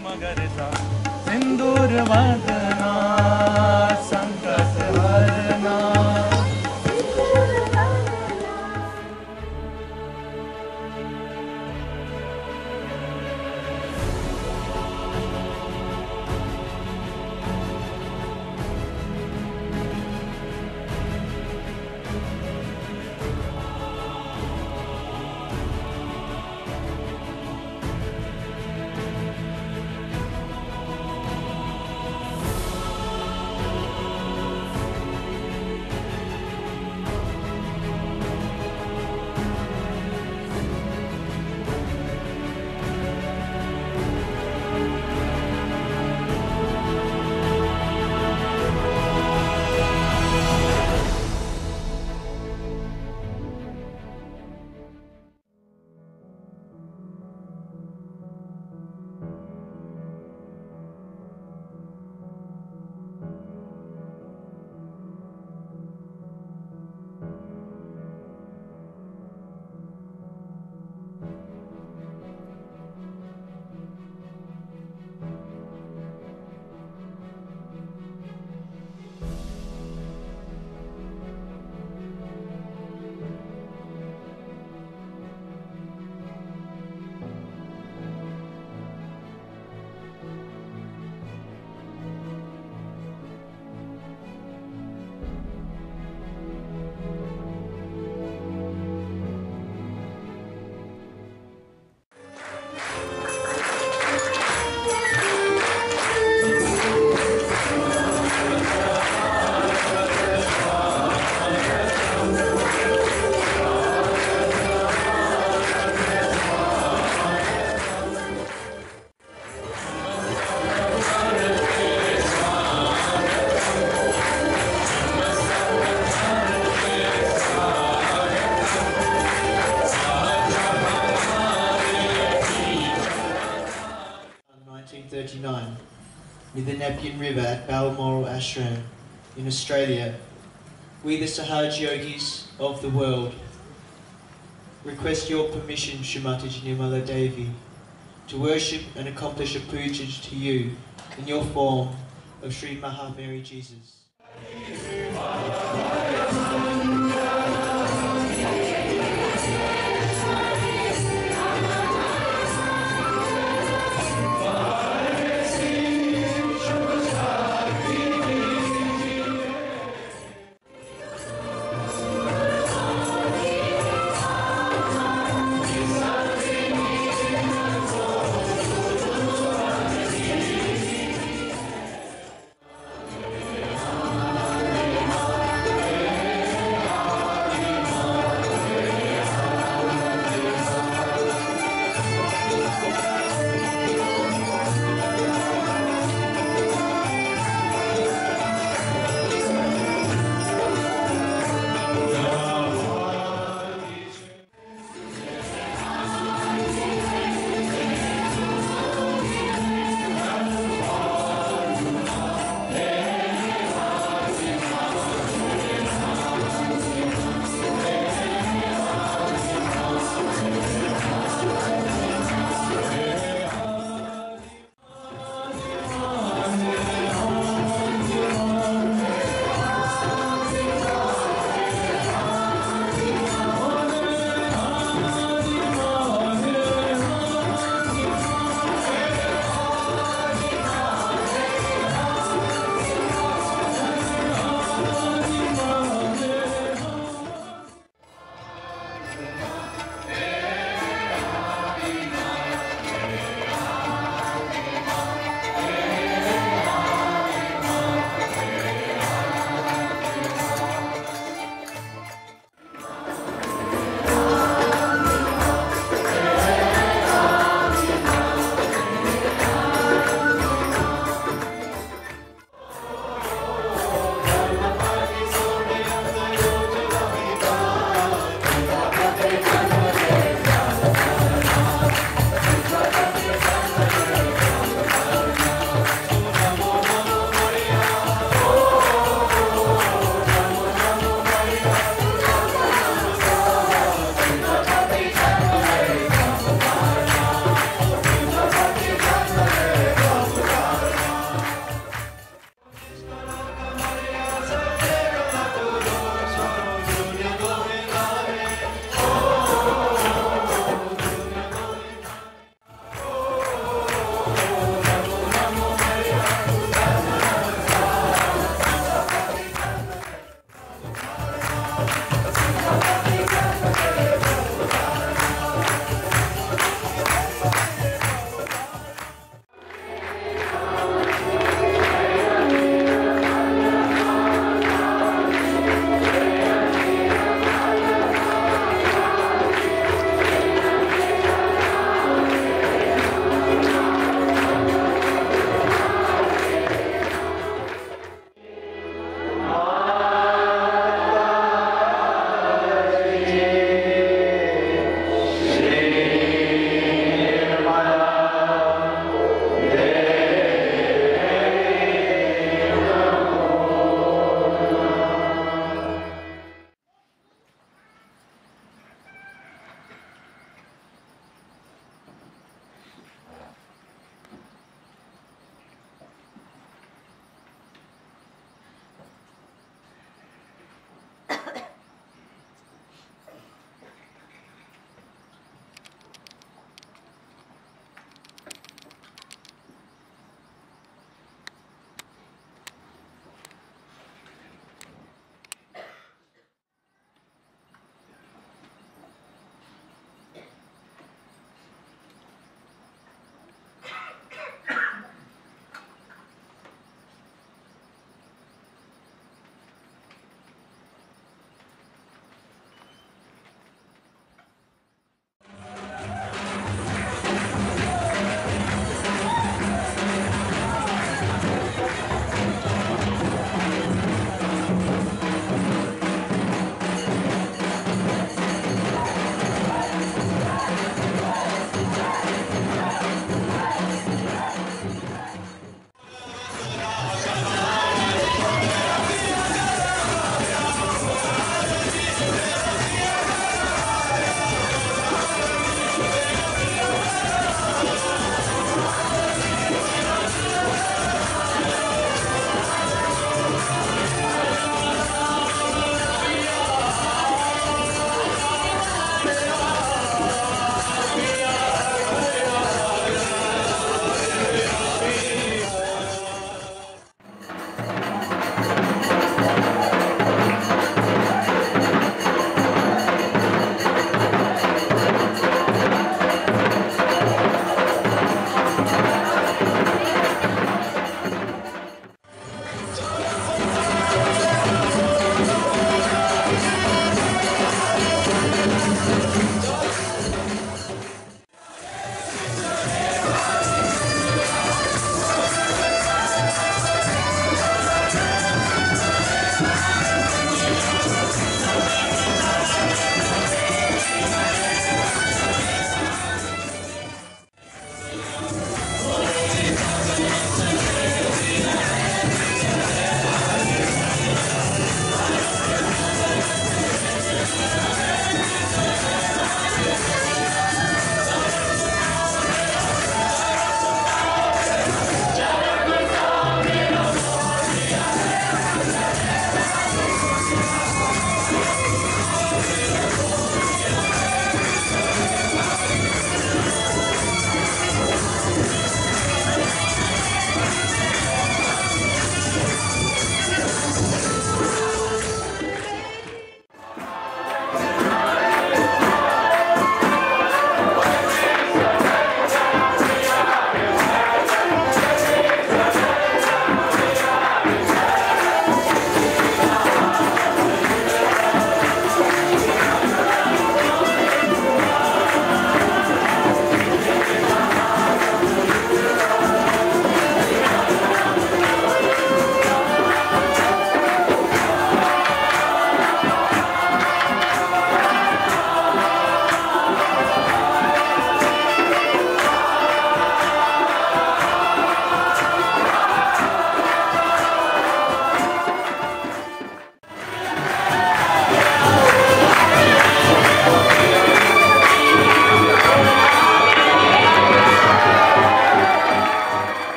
margareta near the Nepean River at Balmoral Ashram in Australia, we the Sahaj yogis of the world request your permission, Shrimati Nirmala Devi, to worship and accomplish a puja to you in your form of Sri Maha Mary Jesus.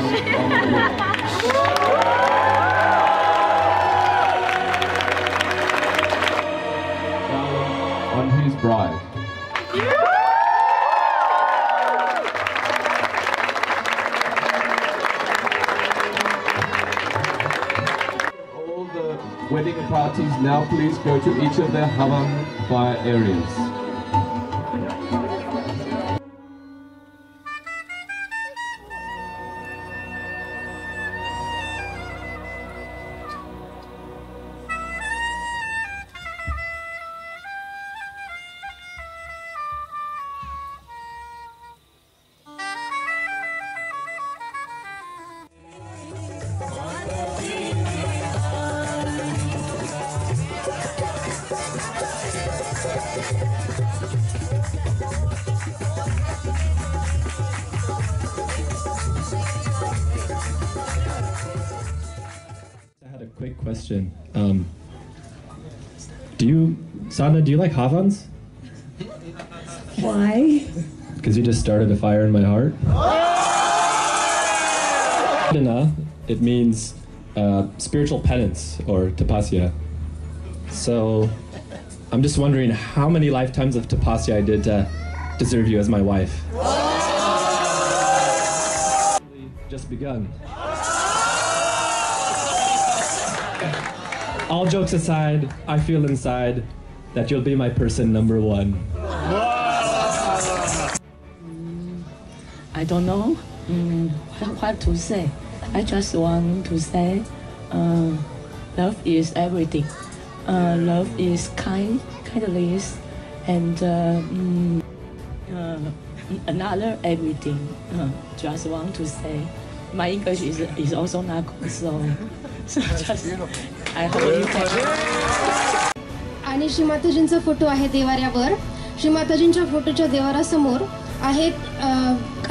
on his bride. All the wedding parties now please go to each of their Havan fire areas. Do you like Havans? Why? Because you just started a fire in my heart. Sadhana, it means uh, spiritual penance or tapasya. So I'm just wondering how many lifetimes of tapasya I did to deserve you as my wife. Just begun. All jokes aside, I feel inside that you'll be my person number one. I don't know mm, what, to say. I just want to say uh, love is everything. Uh, love is kind, kindness, and uh, mm, uh, another everything. Uh, just want to say. My English is, is also not good, so, so just I hope you can. आणि श्रीमाताजींचा photo आहे देवाऱ्यावर. श्रीमाताजींच्या फोटोच्या देवारासमोर आहेत अ,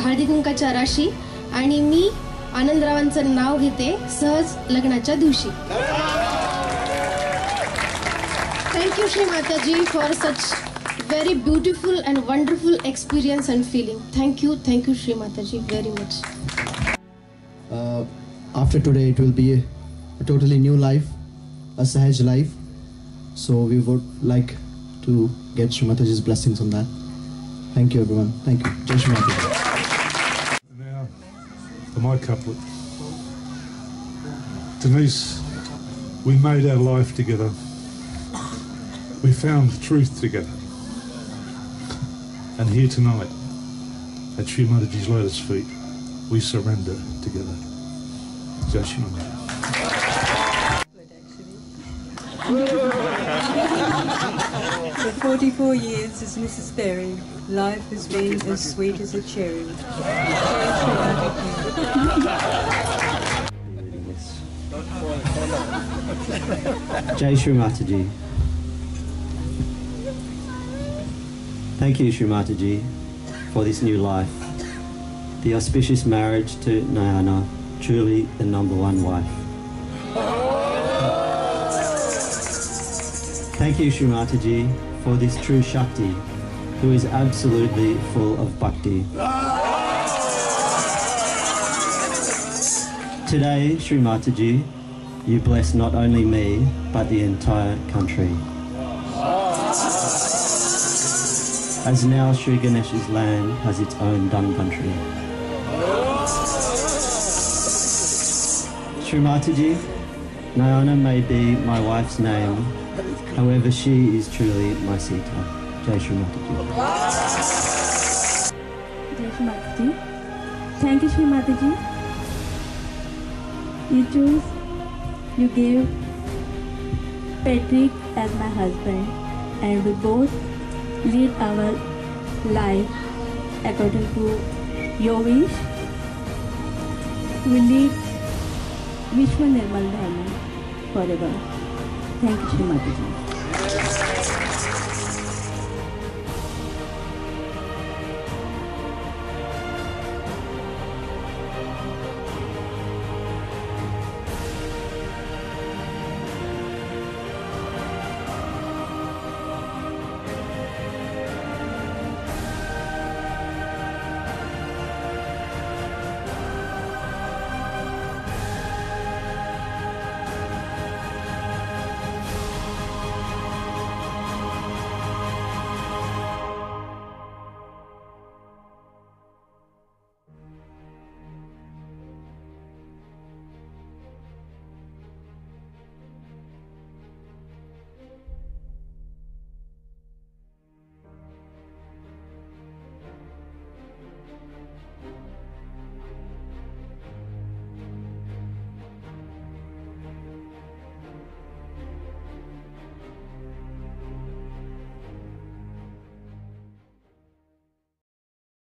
हळदी कुंकाच्या राशी आणि मी आनंदरावांचं नाव घेते सहज लग्नाच्या दिवशी. Thank you Shri Mataji for such very beautiful and wonderful experience and feeling thank you thank you Shri Mataji very much after today it will be be a, a life new life. So we would like to get Shrimataji's blessings on that thank you everyone thank you Jai Shri Mataji. Now, for my couplet. Denise, we made our life together. We found truth together. And here tonight, at Sri Mataji's lotus feet, we surrender together. Jai Shri Mataji. For 44 years as Mrs. Berry, life has been as sweet as a cherry. Jai Shri Mataji. Thank you, Shri Mataji, for this new life. The auspicious marriage to Nayana, truly the number one wife. Thank you, Shri Mataji, for this true Shakti, who is absolutely full of bhakti. Today, Shri Mataji, you bless not only me, but the entire country. As now Sri Ganesh's land has its own dung country. Shri Mataji, Nayana may be my wife's name, however she is truly my Sita. Jai Shri Mataji. Jai Shri Mataji. Thank you, Shri Mataji. You choose, you gave Patrick as my husband, and we both lead our life according to your wish. We lead Vishwa Nirmal Dharma forever. Thank you, my ji.